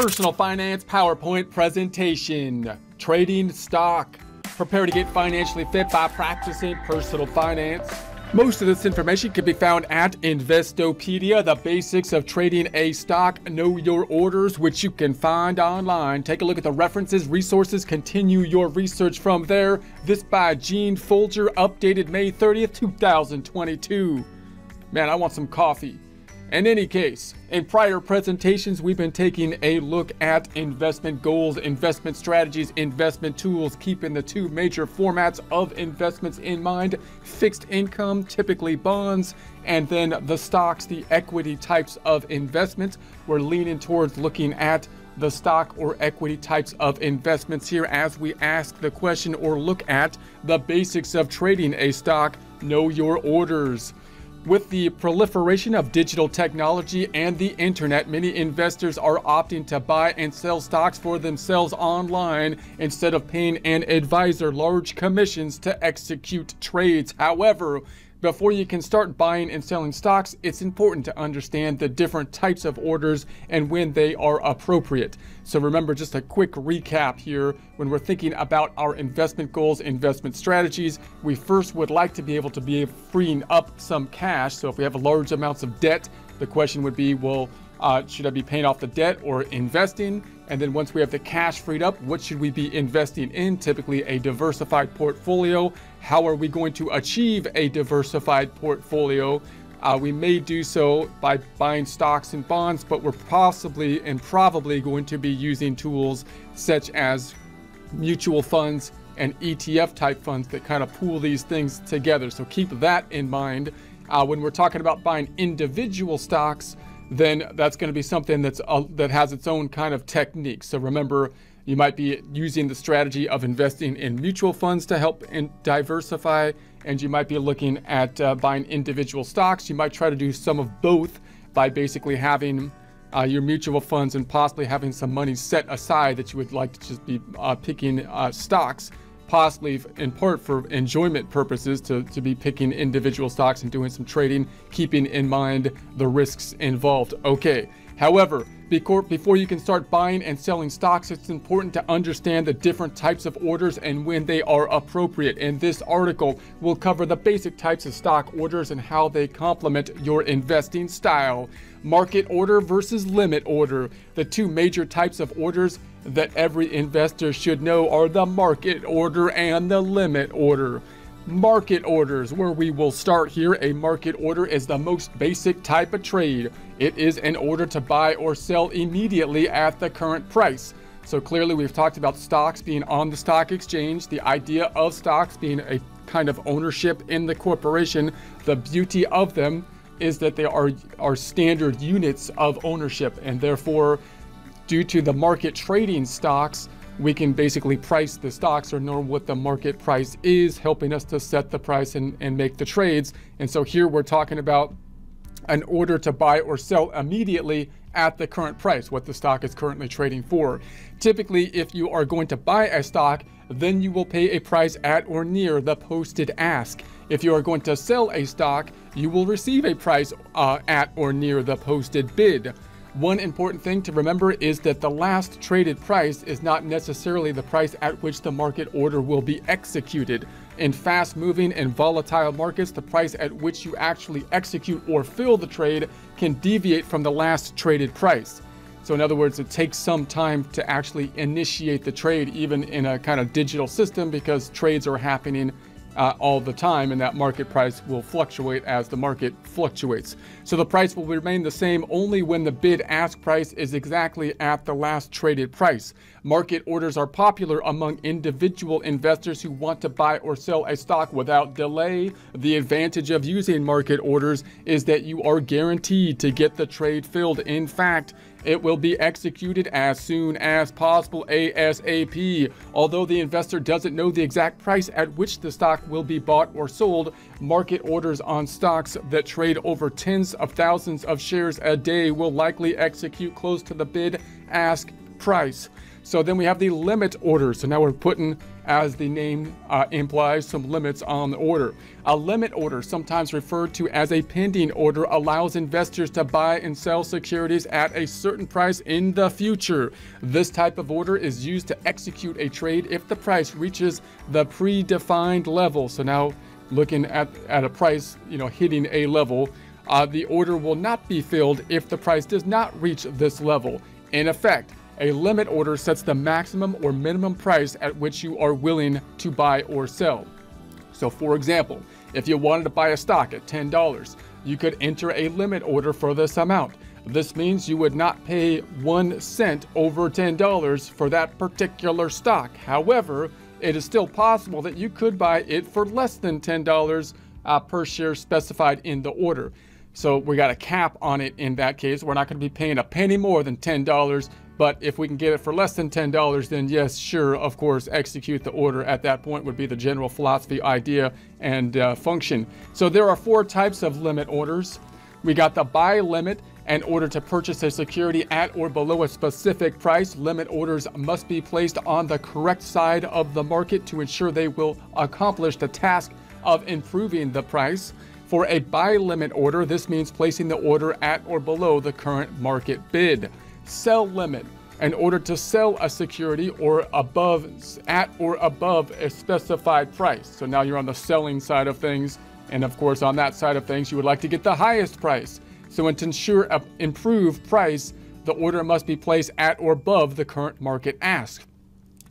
Personal Finance PowerPoint presentation. Trading stock. Prepare to get financially fit by practicing personal finance. Most of this information can be found at Investopedia, the basics of trading a stock, know your orders, which you can find online. Take a look at the references, resources, continue your research from there. This by Jean Folger, updated May 30th, 2022. Man, I want some coffee. In any case, in prior presentations, we've been taking a look at investment goals, investment strategies, investment tools, keeping the two major formats of investments in mind fixed income, typically bonds, and then the stocks, the equity types of investments. We're leaning towards looking at the stock or equity types of investments here as we ask the question or look at the basics of trading a stock. Know your orders. With the proliferation of digital technology and the internet, many investors are opting to buy and sell stocks for themselves online instead of paying an advisor large commissions to execute trades. However, before you can start buying and selling stocks, it's important to understand the different types of orders and when they are appropriate. So remember just a quick recap here. When we're thinking about our investment goals, investment strategies, we first would like to be able to be freeing up some cash. So if we have large amounts of debt, the question would be, well, uh, should I be paying off the debt or investing? And then once we have the cash freed up, what should we be investing in? Typically a diversified portfolio. How are we going to achieve a diversified portfolio? Uh, we may do so by buying stocks and bonds, but we're possibly and probably going to be using tools such as mutual funds and ETF type funds that kind of pool these things together. So keep that in mind. Uh, when we're talking about buying individual stocks, then that's going to be something that's uh, that has its own kind of technique. So remember, you might be using the strategy of investing in mutual funds to help diversify, and you might be looking at uh, buying individual stocks. You might try to do some of both by basically having uh, your mutual funds and possibly having some money set aside that you would like to just be uh, picking uh, stocks possibly in part for enjoyment purposes to, to be picking individual stocks and doing some trading, keeping in mind the risks involved. Okay. However, before, before you can start buying and selling stocks, it's important to understand the different types of orders and when they are appropriate. And this article, we'll cover the basic types of stock orders and how they complement your investing style. Market order versus limit order. The two major types of orders that every investor should know are the market order and the limit order. Market orders, where we will start here. A market order is the most basic type of trade. It is an order to buy or sell immediately at the current price. So clearly, we've talked about stocks being on the stock exchange, the idea of stocks being a kind of ownership in the corporation. The beauty of them is that they are, are standard units of ownership, and therefore, due to the market trading stocks, we can basically price the stocks or know what the market price is, helping us to set the price and, and make the trades. And so here we're talking about an order to buy or sell immediately at the current price, what the stock is currently trading for. Typically, if you are going to buy a stock, then you will pay a price at or near the posted ask. If you are going to sell a stock, you will receive a price uh, at or near the posted bid. One important thing to remember is that the last traded price is not necessarily the price at which the market order will be executed. In fast moving and volatile markets, the price at which you actually execute or fill the trade can deviate from the last traded price. So, in other words, it takes some time to actually initiate the trade, even in a kind of digital system, because trades are happening uh, all the time, and that market price will fluctuate as the market fluctuates. So the price will remain the same only when the bid ask price is exactly at the last traded price. Market orders are popular among individual investors who want to buy or sell a stock without delay. The advantage of using market orders is that you are guaranteed to get the trade filled. In fact, it will be executed as soon as possible ASAP. Although the investor doesn't know the exact price at which the stock will be bought or sold, market orders on stocks that trade over tens of thousands of shares a day will likely execute close to the bid ask price. So then we have the limit order. So now we're putting as the name uh, implies, some limits on the order. A limit order, sometimes referred to as a pending order, allows investors to buy and sell securities at a certain price in the future. This type of order is used to execute a trade if the price reaches the predefined level. So now looking at, at a price, you know, hitting a level, uh, the order will not be filled if the price does not reach this level. In effect, a limit order sets the maximum or minimum price at which you are willing to buy or sell. So, for example, if you wanted to buy a stock at $10, you could enter a limit order for this amount. This means you would not pay one cent over $10 for that particular stock. However, it is still possible that you could buy it for less than $10 uh, per share specified in the order. So we got a cap on it in that case. We're not going to be paying a penny more than $10 but if we can get it for less than $10, then yes, sure, of course, execute the order at that point would be the general philosophy, idea, and uh, function. So there are four types of limit orders. We got the buy limit. In order to purchase a security at or below a specific price, limit orders must be placed on the correct side of the market to ensure they will accomplish the task of improving the price. For a buy limit order, this means placing the order at or below the current market bid sell limit in order to sell a security or above at or above a specified price. So now you're on the selling side of things. And of course, on that side of things, you would like to get the highest price. So to ensure an improved price, the order must be placed at or above the current market ask.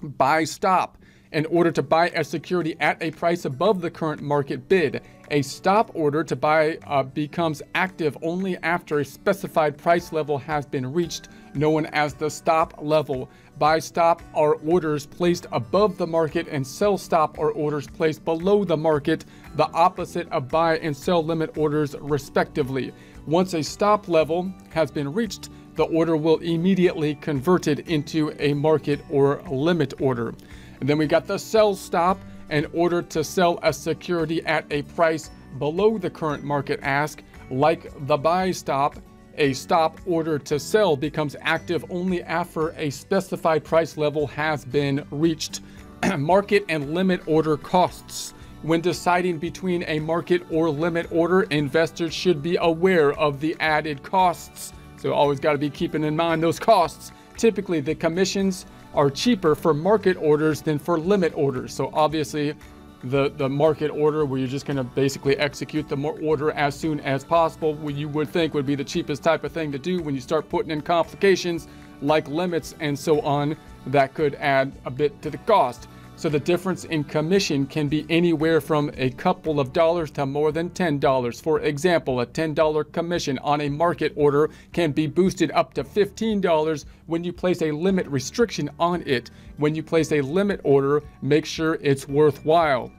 Buy stop in order to buy a security at a price above the current market bid. A stop order to buy uh, becomes active only after a specified price level has been reached, known as the stop level. Buy stop are orders placed above the market, and sell stop are orders placed below the market, the opposite of buy and sell limit orders, respectively. Once a stop level has been reached, the order will immediately convert it into a market or limit order. And then we got the sell stop in order to sell a security at a price below the current market ask, like the buy stop. A stop order to sell becomes active only after a specified price level has been reached. market and limit order costs. When deciding between a market or limit order, investors should be aware of the added costs. So always got to be keeping in mind those costs. Typically, the commissions are cheaper for market orders than for limit orders. So obviously, the, the market order where you're just going to basically execute the order as soon as possible, what you would think would be the cheapest type of thing to do when you start putting in complications like limits and so on, that could add a bit to the cost. So the difference in commission can be anywhere from a couple of dollars to more than $10. For example, a $10 commission on a market order can be boosted up to $15 when you place a limit restriction on it. When you place a limit order, make sure it's worthwhile.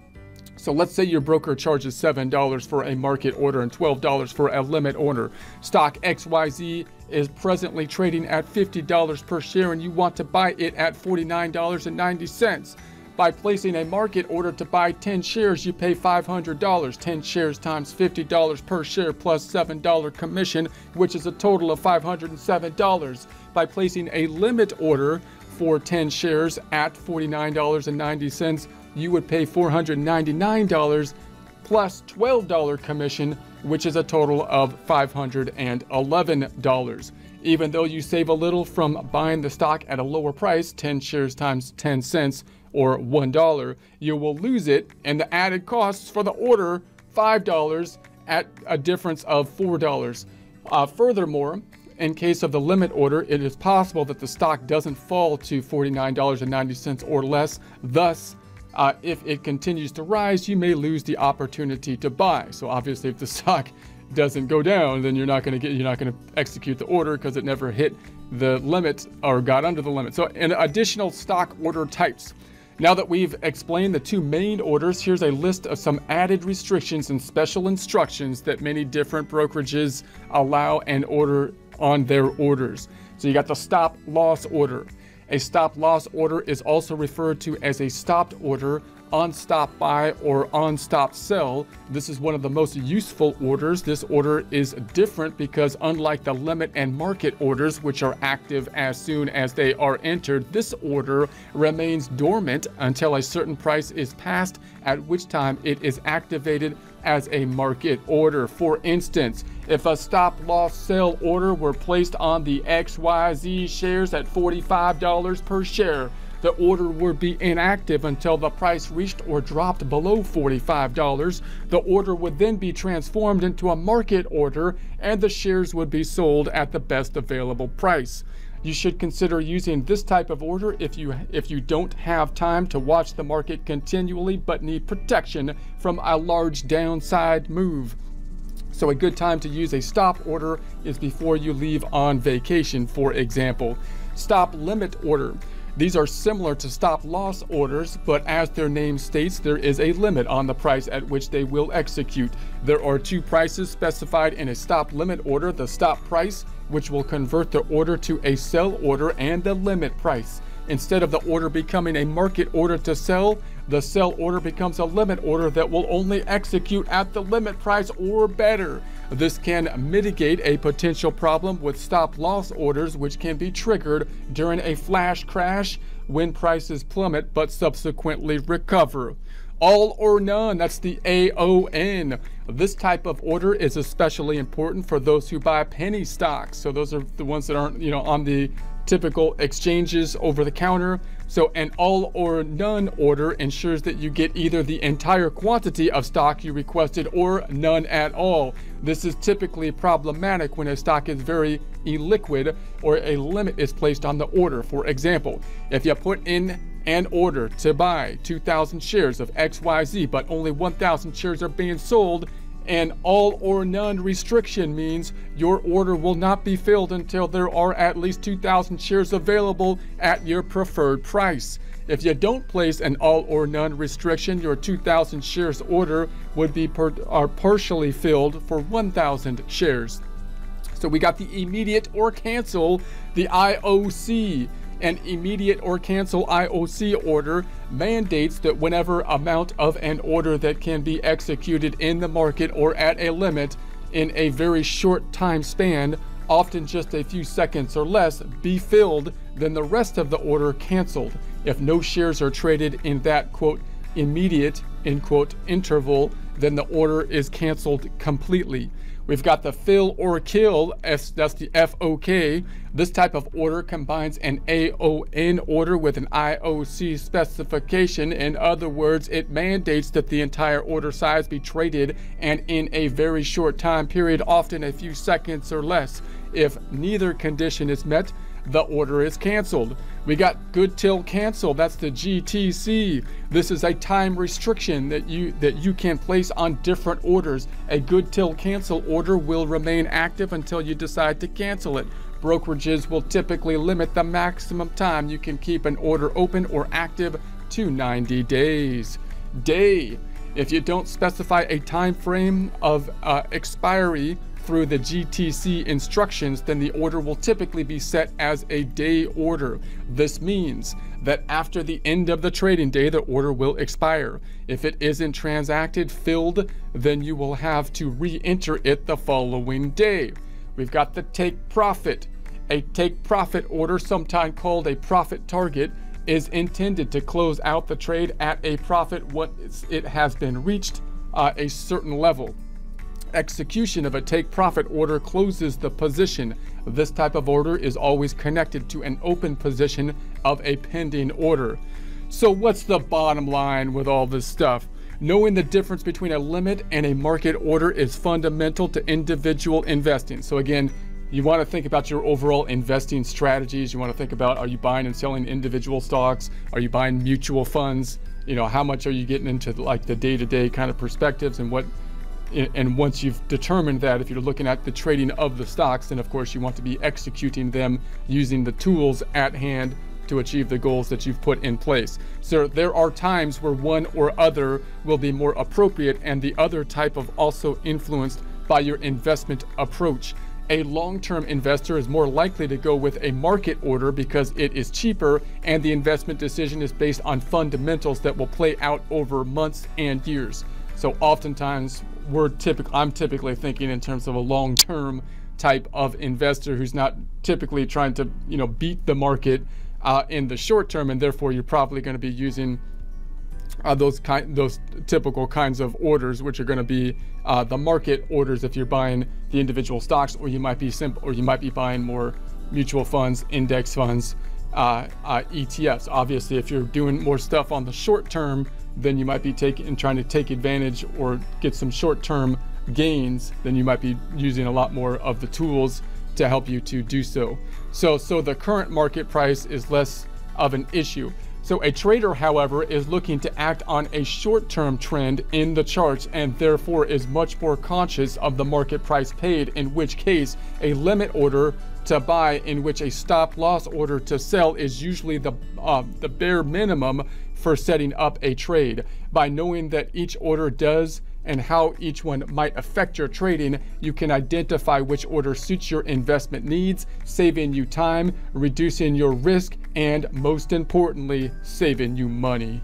So let's say your broker charges $7 for a market order and $12 for a limit order. Stock XYZ is presently trading at $50 per share and you want to buy it at $49.90. By placing a market order to buy 10 shares, you pay $500. 10 shares times $50 per share plus $7 commission, which is a total of $507. By placing a limit order for 10 shares at $49.90, you would pay $499 plus $12 commission, which is a total of $511. Even though you save a little from buying the stock at a lower price, 10 shares times 10 cents, or $1, you will lose it and the added costs for the order $5 at a difference of $4. Uh, furthermore, in case of the limit order, it is possible that the stock doesn't fall to $49.90 or less. Thus, uh, if it continues to rise, you may lose the opportunity to buy. So obviously, if the stock doesn't go down, then you're not going to get you're not going to execute the order because it never hit the limit or got under the limit. So, in additional stock order types. Now that we've explained the two main orders, here's a list of some added restrictions and special instructions that many different brokerages allow and order on their orders. So you got the stop loss order. A stop loss order is also referred to as a stopped order on stop buy or on stop sell. This is one of the most useful orders. This order is different because unlike the limit and market orders, which are active as soon as they are entered, this order remains dormant until a certain price is passed, at which time it is activated as a market order. For instance, if a stop loss sell order were placed on the XYZ shares at $45 per share, the order would be inactive until the price reached or dropped below $45. The order would then be transformed into a market order and the shares would be sold at the best available price. You should consider using this type of order if you if you don't have time to watch the market continually but need protection from a large downside move. So a good time to use a stop order is before you leave on vacation, for example. Stop limit order. These are similar to stop loss orders, but as their name states, there is a limit on the price at which they will execute. There are two prices specified in a stop limit order, the stop price, which will convert the order to a sell order, and the limit price. Instead of the order becoming a market order to sell, the sell order becomes a limit order that will only execute at the limit price or better. This can mitigate a potential problem with stop loss orders, which can be triggered during a flash crash when prices plummet but subsequently recover. All or none, that's the AON. This type of order is especially important for those who buy penny stocks. So those are the ones that aren't, you know, on the typical exchanges over the counter. So an all or none order ensures that you get either the entire quantity of stock you requested or none at all. This is typically problematic when a stock is very illiquid or a limit is placed on the order. For example, if you put in an order to buy 2,000 shares of XYZ, but only 1,000 shares are being sold, an all or none restriction means your order will not be filled until there are at least 2,000 shares available at your preferred price. If you don't place an all or none restriction, your 2,000 shares order would be per, are partially filled for 1,000 shares. So we got the immediate or cancel, the IOC. An immediate or cancel IOC order mandates that whenever amount of an order that can be executed in the market or at a limit in a very short time span, often just a few seconds or less, be filled, then the rest of the order canceled. If no shares are traded in that quote immediate end quote interval, then the order is canceled completely. We've got the fill or kill, S, that's the FOK. This type of order combines an AON order with an IOC specification. In other words, it mandates that the entire order size be traded and in a very short time period, often a few seconds or less. If neither condition is met, the order is canceled. We got good till cancel, that's the GTC. This is a time restriction that you that you can place on different orders. A good till cancel order will remain active until you decide to cancel it. Brokerages will typically limit the maximum time you can keep an order open or active to 90 days. Day. If you don't specify a time frame of uh, expiry through the GTC instructions, then the order will typically be set as a day order. This means that after the end of the trading day, the order will expire. If it isn't transacted, filled, then you will have to re-enter it the following day. We've got the take profit. A take profit order, sometimes called a profit target, is intended to close out the trade at a profit once it has been reached uh, a certain level execution of a take profit order closes the position. This type of order is always connected to an open position of a pending order. So what's the bottom line with all this stuff? Knowing the difference between a limit and a market order is fundamental to individual investing. So again, you want to think about your overall investing strategies. You want to think about are you buying and selling individual stocks? Are you buying mutual funds? You know, how much are you getting into like the day-to-day kind of perspectives and what and once you've determined that, if you're looking at the trading of the stocks, then of course you want to be executing them using the tools at hand to achieve the goals that you've put in place. So there are times where one or other will be more appropriate and the other type of also influenced by your investment approach. A long-term investor is more likely to go with a market order because it is cheaper and the investment decision is based on fundamentals that will play out over months and years. So oftentimes we're typically I'm typically thinking in terms of a long-term type of investor who's not typically trying to, you know, beat the market uh, in the short term and therefore you're probably going to be using uh, those kind those typical kinds of orders, which are going to be uh, the market orders if you're buying the individual stocks, or you might be simple, or you might be buying more mutual funds, index funds, uh, uh ETFs. Obviously, if you're doing more stuff on the short term, then you might be taking trying to take advantage or get some short term gains. Then you might be using a lot more of the tools to help you to do so. So, so the current market price is less of an issue. So a trader, however, is looking to act on a short-term trend in the charts and therefore is much more conscious of the market price paid, in which case a limit order to buy in which a stop loss order to sell is usually the, uh, the bare minimum for setting up a trade. By knowing that each order does and how each one might affect your trading, you can identify which order suits your investment needs, saving you time, reducing your risk, and most importantly, saving you money.